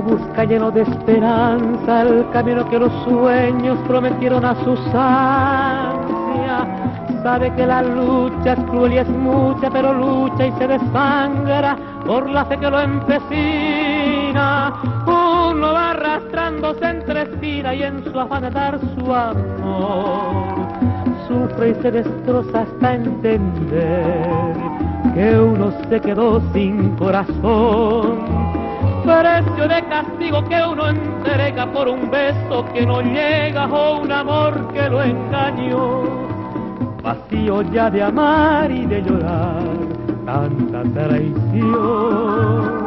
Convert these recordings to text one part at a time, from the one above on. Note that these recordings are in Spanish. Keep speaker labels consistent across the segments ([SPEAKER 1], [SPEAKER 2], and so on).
[SPEAKER 1] busca lleno de esperanza el camino que los sueños prometieron a sus ansias. Sabe que la lucha es cruel y es mucha, pero lucha y se desangra por la fe que lo empecina. Uno va arrastrándose entre espinas y en su afán de dar su amor. Sufre y se destroza hasta entender que uno se quedó sin corazón precio de castigo que uno entrega por un beso que no llega o un amor que lo engañó. Vacío ya de amar y de llorar tanta traición.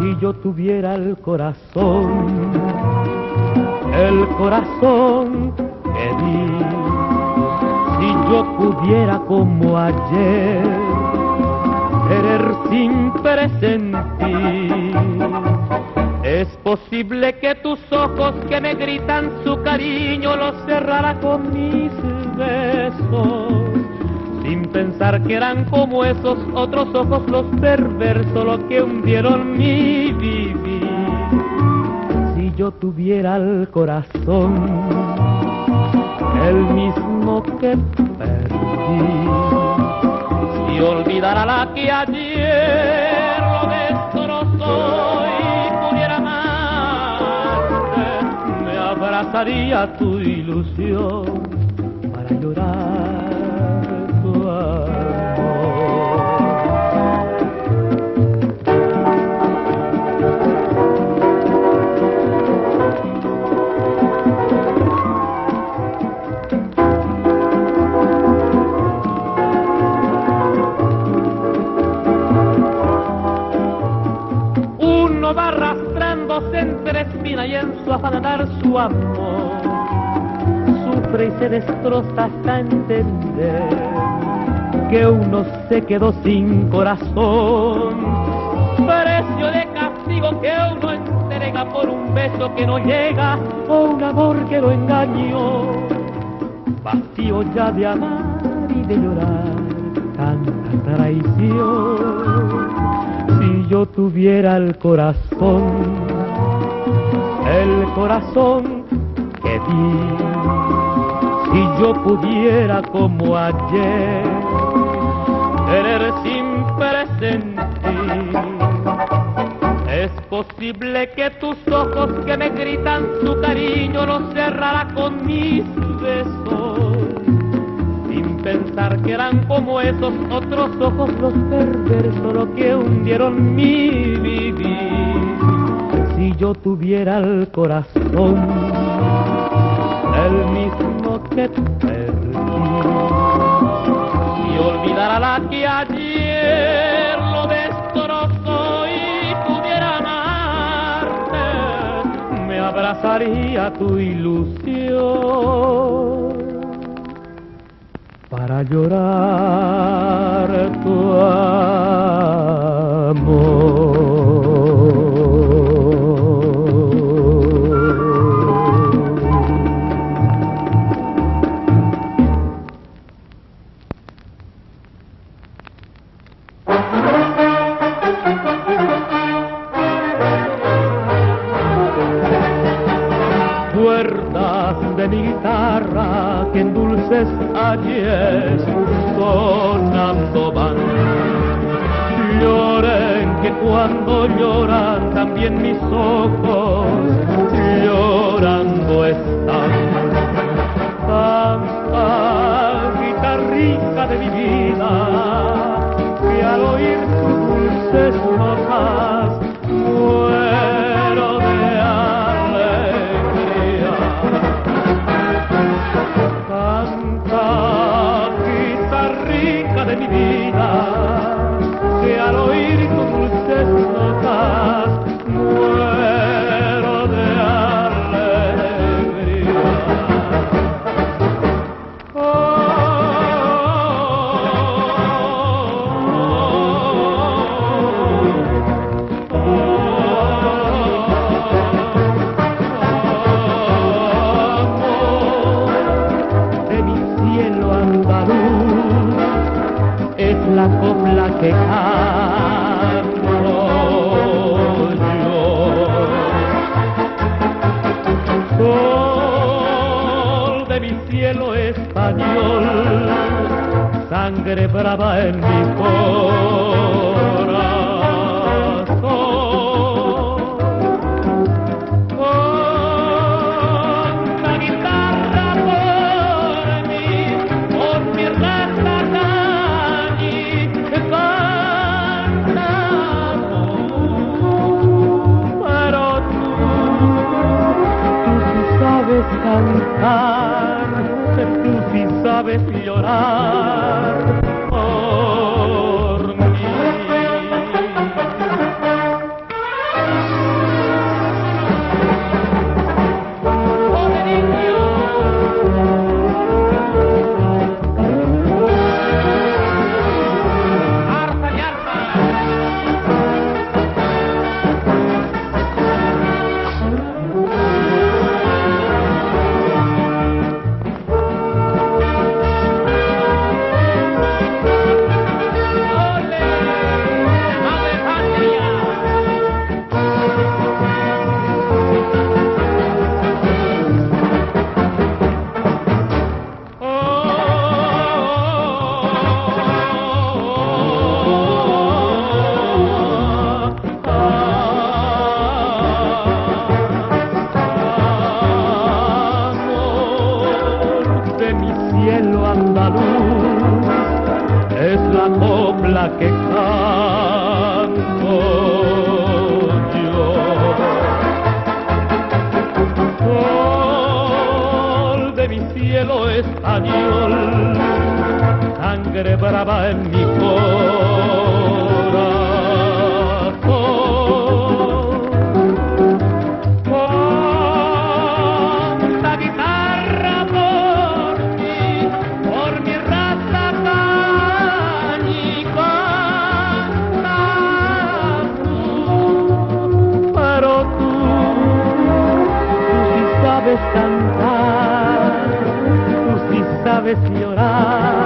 [SPEAKER 1] Si yo tuviera el corazón, el corazón que di, si yo pudiera como ayer querer sin presentir. Posible que tus ojos que me gritan su cariño los cerrara con mis besos, sin pensar que eran como esos otros ojos los perversos los que hundieron mi vivir. Si yo tuviera el corazón, el mismo que perdí olvidar la que ayer tu ilusión para llorar tu amor. entre espina y en su afán dar su amor, y se destroza hasta entender que uno se quedó sin corazón. Precio de castigo que uno entrega por un beso que no llega o un amor que lo engañó. Vacío ya de amar y de llorar tanta traición. Si yo tuviera el corazón el corazón que di. Si yo pudiera como ayer querer sin presentir, es posible que tus ojos que me gritan su cariño los cerrara con mis besos, sin pensar que eran como esos otros ojos los perversos los que hundieron mi vivir. Si yo tuviera el corazón, el mismo y olvidara la que ayer lo destrozó y pudiera amarte, me abrazaría tu ilusión para llorar calles sonando van. Lloren que cuando lloran también mis ojos llorando están. Tanta guitarrita de mi vida que al oír tus dulces notas vida, la copla que canto yo. Sol de mi cielo español, sangre brava en mi voz. llorar. la que canto yo. Sol de mi cielo español, sangre brava en mi corazón. es llorar.